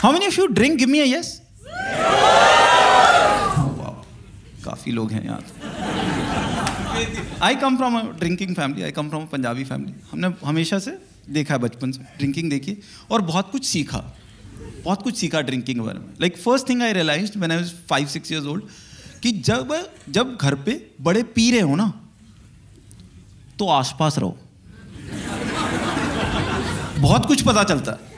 How many of you drink give me yes काफ़ी लोग हैं यहाँ I come from drinking family I come from Punjabi family हमने हमेशा से देखा है बचपन से। ड्रिंकिंग देखी। और बहुत कुछ सीखा। बहुत कुछ सीखा ड्रिंकिंग के बारे में like first thing I realise मैंने I five six years old कि जब जब घर पे बड़े पी रहे हो ना तो आसपास रहो। बहुत कुछ पता चलता। है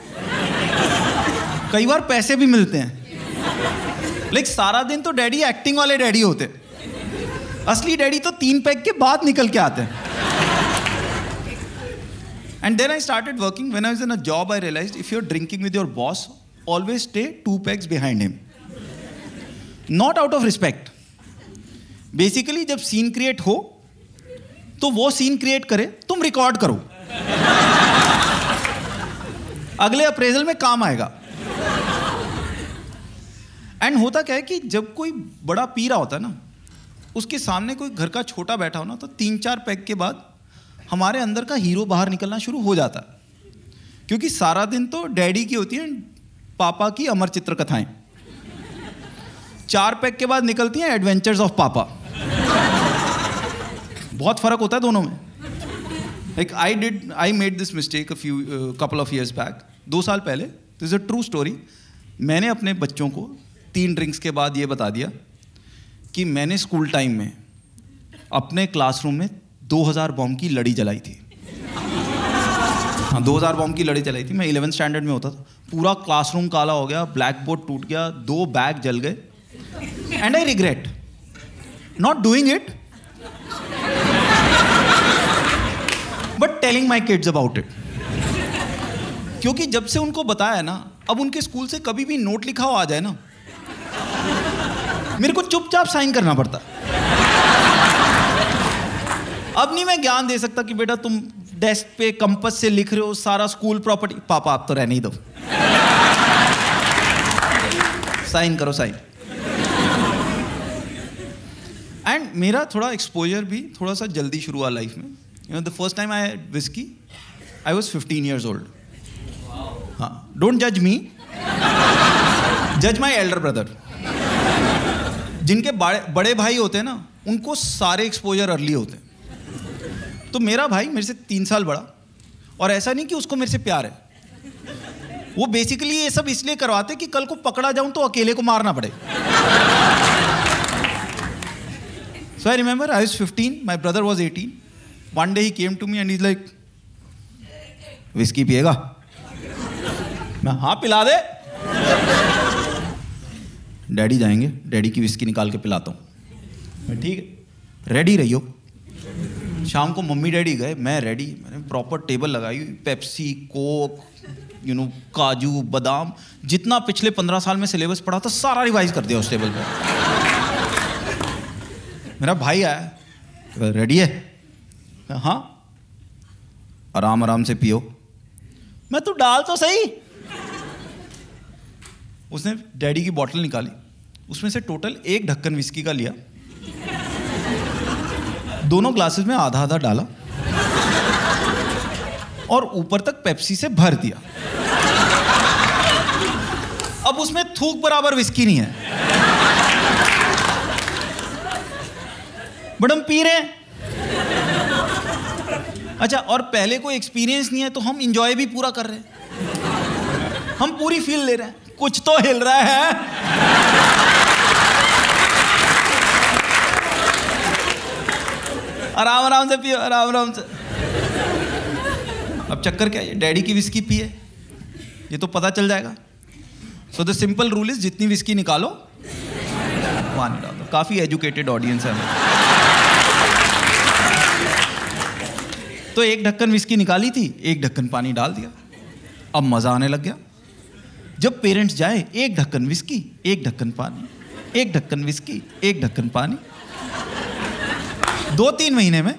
कई बार पैसे भी मिलते हैं। लाइक सारा दिन तो डैडी एक्टिंग वाले डैडी होते। असली डैडी तो तीन पैक के बाद निकल के आते हैं। And then I started working when I was in a job I realised if you are drinking with your boss always stay two pegs behind him not out of respect basically जब scene create हो तो वो scene create करे, तुम record करो। अगले appraisal में काम आएगा। एंड होता क्या है कि जब कोई बड़ा पी रहा होता है ना, उसके सामने कोई घर का छोटा बैठा हो ना तो तीन चार पैक के बाद हमारे अंदर का हीरो बाहर निकलना शुरू हो जाता है। क्योंकि सारा दिन तो डैडी की होती है, पापा की अमर चित्र कथाएँ चार पैक के बाद निकलती हैं एडवेंचर्स ऑफ़ पापा बहुत फ़र्क होता है दोनों में। Like I did I made this mistake few couple of years back दो साल पहले दिस अ ट्रू स्टोरी मैंने अपने बच्चों को तीन ड्रिंक्स के बाद ये बता दिया कि मैंने स्कूल टाइम में अपने क्लासरूम में 2000 बॉम्ब की लड़ी जलाई थी। हाँ 2000 बॉम्ब की लड़ी जलाई थी। मैं इलेवन स्टैंडर्ड में होता था। पूरा क्लासरूम काला हो गया ब्लैक बोर्ड टूट गया, दो बैग जल गए। And I regret not doing it but telling my kids about it क्योंकि जब से उनको बताया ना, अब उनके स्कूल से कभी भी नोट लिखा हो आ जाए ना मेरे को चुपचाप साइन करना पड़ता। अब नहीं मैं ज्ञान दे सकता कि बेटा तुम डेस्क पे कंपस से लिख रहे हो, सारा स्कूल प्रॉपर्टी। पापा, आप तो रहने ही दो। साइन करो, साइन। एंड मेरा थोड़ा एक्सपोजर भी थोड़ा सा जल्दी शुरू हुआ लाइफ में। You know the first time I whisky I was fifteen years old हाँ डोंट जज मी जज माई एल्डर ब्रदर जिनके बड़े बड़े भाई होते हैं ना, उनको सारे एक्सपोजर अर्ली होते हैं। तो मेरा भाई मेरे से तीन साल बड़ा, और ऐसा नहीं कि उसको मेरे से प्यार है। वो बेसिकली ये सब इसलिए करवाते कि कल को पकड़ा जाऊँ तो अकेले को मारना पड़े। So I remember I was fifteen my brother was eighteen one day he came to me and is like whisky पिएगा? मैं हाँ पिला दे। डैडी जाएँगे, डैडी की विस्की निकाल के पिलाता हूँ। ठीक है? रेडी रहियो। शाम को मम्मी डैडी गए, मैं रेडी मैंने प्रॉपर टेबल लगाई पेप्सी कोक यू नो काजू, बादाम, जितना पिछले पंद्रह साल में सिलेबस पढ़ा था, सारा रिवाइज कर दिया उस टेबल पर मेरा भाई आया रेडी है? हाँ। आराम आराम से पियो। मैं, तू डाल तो सही? उसने डैडी की बॉटल निकाली, उसमें से टोटल एक ढक्कन विस्की का लिया। दोनों ग्लासेस में आधा आधा डाला और ऊपर तक पेप्सी से भर दिया। अब उसमें थूक बराबर विस्की नहीं है। बट हम पी रहे हैं। अच्छा और पहले कोई एक्सपीरियंस नहीं है तो हम इंजॉय भी पूरा कर रहे हैं। हम पूरी फील ले रहे हैं। कुछ तो हिल रहा है। आराम आराम से पियो, आराम आराम से। अब चक्कर क्या है? डैडी की विस्की पिए। ये तो पता चल जाएगा। So the simple rule is जितनी विस्की निकालो पानी डाल काफ़ी एजुकेटेड ऑडियंस है। तो एक ढक्कन विस्की निकाली थी, एक ढक्कन पानी डाल दिया। अब मज़ा आने लग गया। जब पेरेंट्स जाए, एक ढक्कन विस्की एक ढक्कन पानी, एक ढक्कन विस्की एक ढक्कन पानी। दो तीन महीने में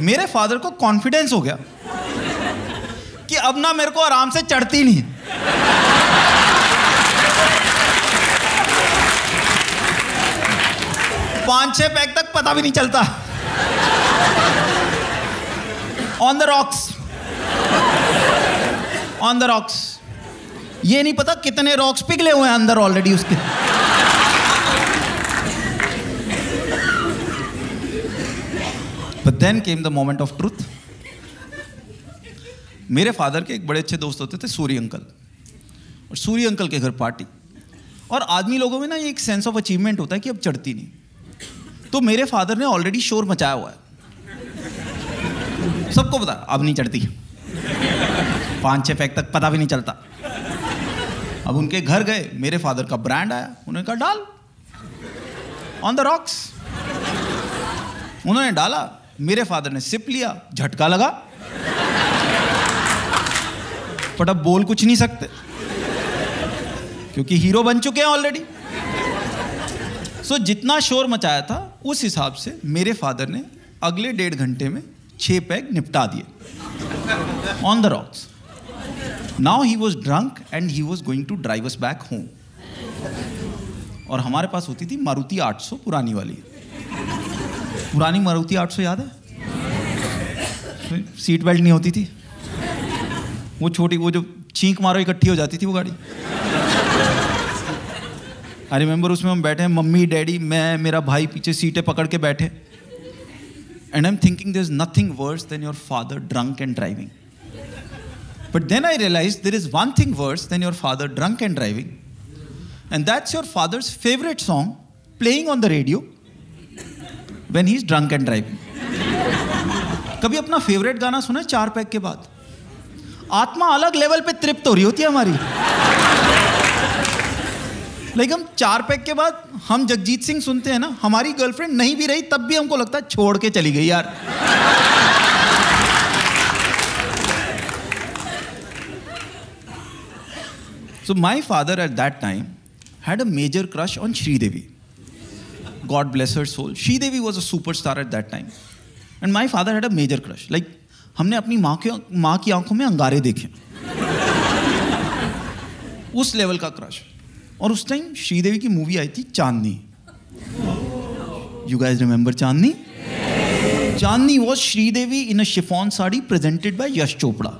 मेरे फादर को कॉन्फिडेंस हो गया कि अब ना मेरे को आराम से चढ़ती नहीं पाँच छह पैक तक पता भी नहीं चलता। On the rocks on the rocks ये नहीं पता कितने रॉक्स पिघले हुए हैं अंदर ऑलरेडी उसके। But then came the moment of truth मेरे फादर के एक बड़े अच्छे दोस्त होते थे सूर्य अंकल। और सूर्य अंकल के घर पार्टी और आदमी लोगों में ना ये एक सेंस ऑफ़ अचीवमेंट होता है कि अब चढ़ती नहीं। तो मेरे फादर ने ऑलरेडी शोर मचाया हुआ है। सबको पता, अब नहीं चढ़ती। पाँच छह पैक तक पता भी नहीं चलता। अब उनके घर गए मेरे फादर का ब्रांड आया उन्होंने कहा डाल ऑन द रॉक्स उन्होंने डाला मेरे फादर ने सिप लिया झटका लगा। बट अब बोल कुछ नहीं सकते क्योंकि हीरो बन चुके हैं ऑलरेडी सो so, जितना शोर मचाया था उस हिसाब से मेरे फादर ने अगले डेढ़ घंटे में छह पैग निपटा दिए on the rocks now he was drunk and he was going to drive us back home और हमारे पास होती थी मारुति 800 पुरानी वाली। पुरानी मारुति 800 याद है? सीट बेल्ट नहीं होती थी। वो छोटी, वो जो छींक मारो इकट्ठी हो जाती थी वो गाड़ी। आई रिमेंबर उसमें हम बैठे हैं, मम्मी, डैडी, मैं, मेरा भाई पीछे सीटें पकड़ के बैठे। And I am thinking there is nothing worse than your father drunk and driving then I realise there is one thing worse than your father drunk and driving and that's your father's favourite song playing on the radio when he is drunk and driving कभी अपना favourite गाना सुना चार pack के बाद? आत्मा अलग level पे तृप्त हो रही होती है हमारी। लाइक हम चार पैक के बाद, हम जगजीत सिंह सुनते हैं ना, हमारी गर्लफ्रेंड नहीं भी रही, तब भी हमको लगता है छोड़ के चली गई यार। So my father at that time had a major crush on Sridevi God bless her soul Sridevi was a super star at that time and my father had a major crush like हमने अपनी माँ के, माँ की आँखों में अंगारे देखे। उस लेवल का क्रश और उस टाइम श्रीदेवी की मूवी आई थी Chandni. You guys remember Chandni? Chandni was Sridevi in a chiffon sari presented by Yash Chopra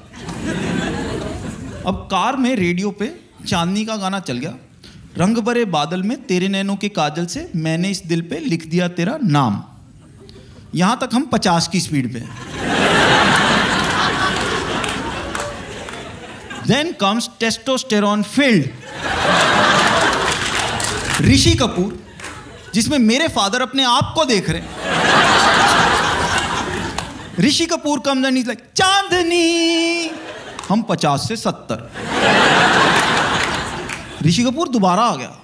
अब कार में रेडियो पे चांदनी का गाना चल गया। रंग भरे बादल में तेरे नैनों के काजल से मैंने इस दिल पे लिख दिया तेरा नाम। यहाँ तक हम पचास की स्पीड पे then comes testosterone filled Rishi Kapoor, जिसमें मेरे फादर अपने आप को देख रहे Rishi Kapoor come is like Chandni. हम पचास से सत्तर। ऋषि कपूर दोबारा आ गया।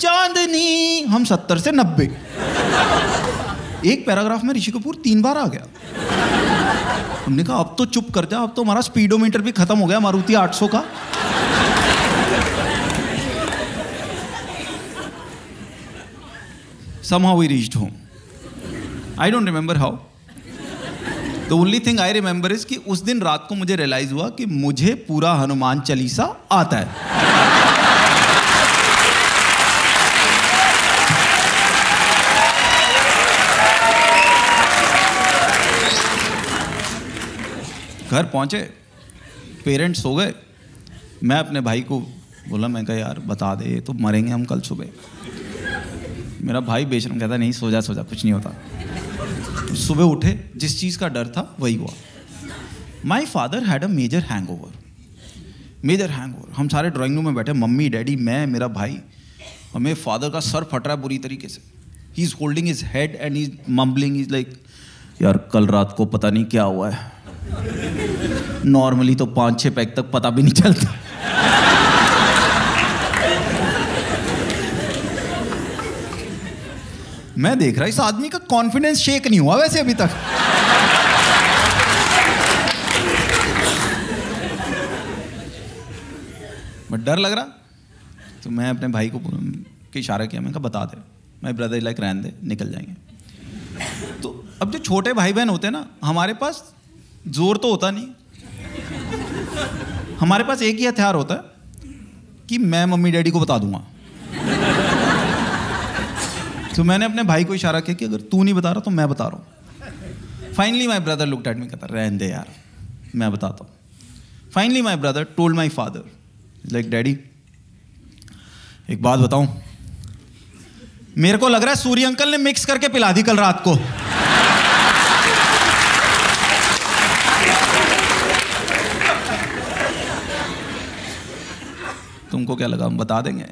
चांदनी, हम सत्तर से नब्बे। एक पैराग्राफ में ऋषि कपूर तीन बार आ गया। हमने कहा, अब तो चुप कर जा अब तो हमारा स्पीडोमीटर भी खत्म हो गया, मारुति 800 का। Somehow we reached home. I don't remember how. The only thing I remember is कि उस दिन रात को मुझे रियलाइज़ हुआ कि मुझे पूरा हनुमान चालीसा आता है। घर पहुँचे पेरेंट्स हो गए। मैं अपने भाई को बोला, मैं कहा, यार, बता दे तो मरेंगे हम कल सुबह। मेरा भाई बेशरम कहता, नहीं सो जा सो जा कुछ नहीं होता। सुबह उठे, जिस चीज़ का डर था, वही हुआ। My father had a major hangover major hangover हम सारे ड्राइंग रूम में बैठे, मम्मी, डैडी, मैं, मेरा भाई, हमें फादर का सर फट रहा है बुरी तरीके से। He is holding is head and is mumbling is like यार, कल रात को पता नहीं क्या हुआ है। नॉर्मली तो पाँच छह पैक तक पता भी नहीं चलता। मैं देख रहा इस आदमी का कॉन्फिडेंस शेक नहीं हुआ वैसे अभी तक। बट डर लग रहा। तो मैं अपने भाई को के इशारा किया? मैं कहा, बता दे। मैं ब्रदर लाइक रहने दे, निकल जाएँगे। तो अब जो छोटे भाई बहन होते हैं ना, हमारे पास ज़ोर तो होता नहीं। हमारे पास एक ही हथियार होता है कि मैं मम्मी डैडी को बता दूँगा। तो मैंने अपने भाई को इशारा किया कि अगर तू नहीं बता रहा तो मैं बता रहा हूँ। Finally my brother look at me कहता, रहने दे यार, मैं बताता हूँ। Finally my brother told my father like daddy एक बात बताऊँ? मेरे को लग रहा है सूर्य अंकल ने मिक्स करके पिला दी कल रात को। तुमको क्या लगा हम बता देंगे?